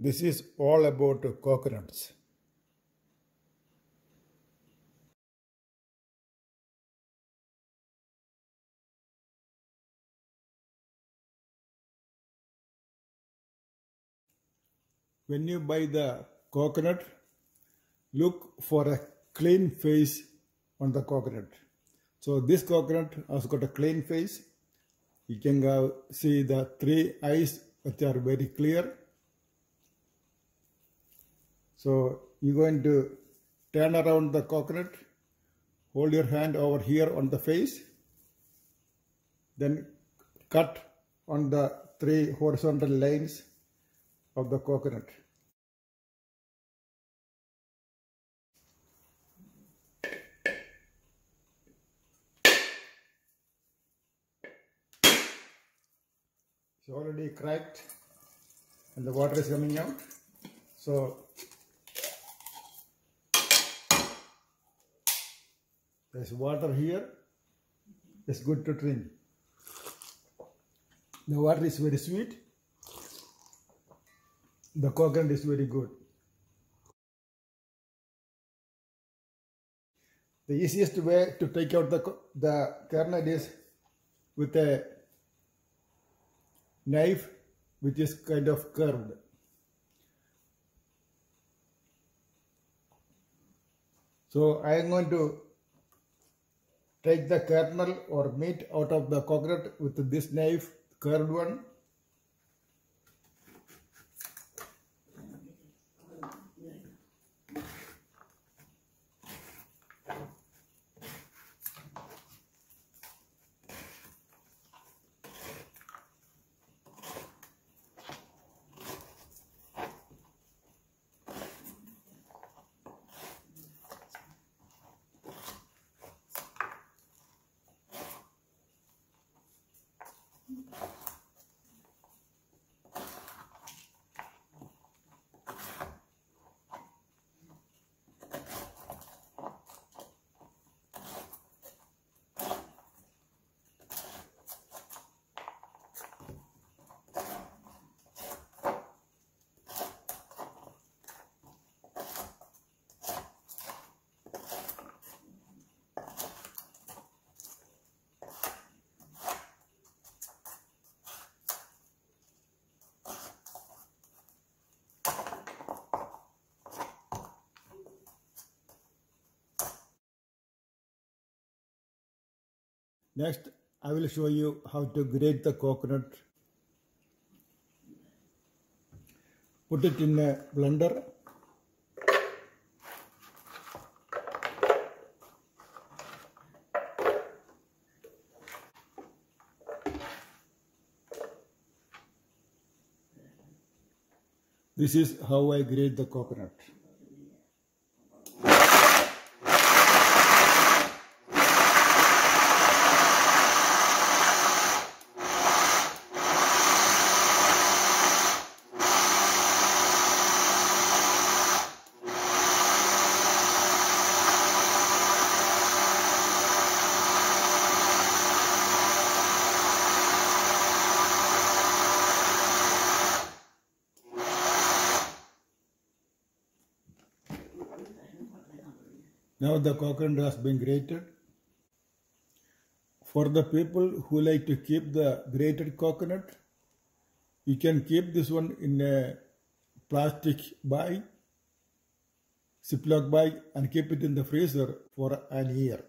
This is all about coconuts. When you buy the coconut, look for a clean face on the coconut. So this coconut has got a clean face. You can see the three eyes which are very clear. So you're going to turn around the coconut, hold your hand over here on the face, then cut on the three horizontal lines of the coconut. It's already cracked and the water is coming out. So there's water here. It's good to drink. The water is very sweet. The coconut is very good. The easiest way to take out the, the kernel is with a knife which is kind of curved. So I am going to take the kernel or meat out of the coconut with this knife, curved one. Next, I will show you how to grate the coconut. Put it in a blender. This is how I grate the coconut. Now the coconut has been grated. For the people who like to keep the grated coconut, you can keep this one in a plastic bag, Ziploc bag and keep it in the freezer for an year.